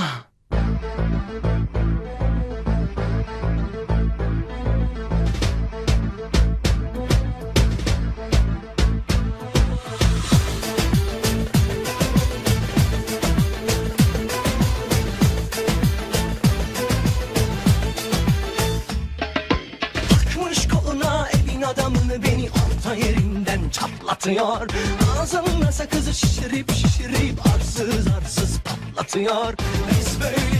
Oh. adamını beni orta yerinden çatlatıyor Ağzımda sakızı şişirip şişirip arsız arsız patlatıyor atıyor. Biz böyle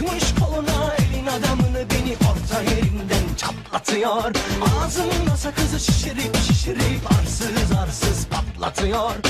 Takmış koluna elin adamını beni orta yerinden çatlatıyor. Ağzımda sakızı şişirip şişirip arsız arsız patlatıyor.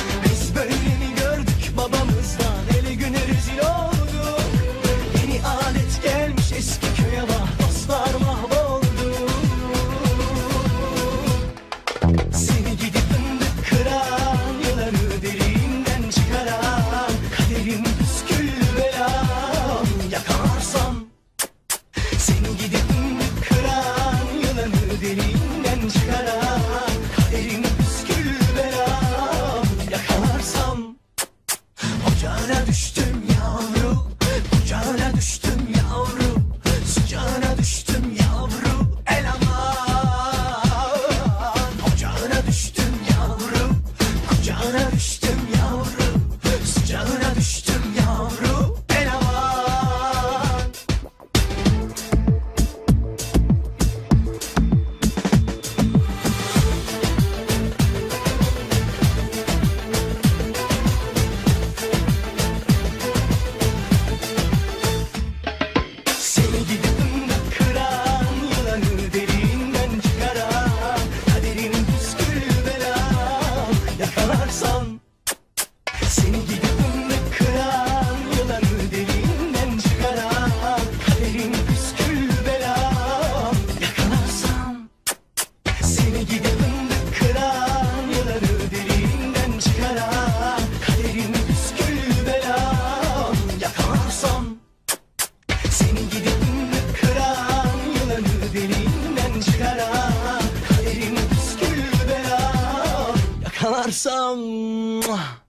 düştüm yavrum. Kucağına düştüm yavrum. Sıcağına düştüm yavrum. El aman. Ocağına düştüm yavrum. Kucağına düştüm Some.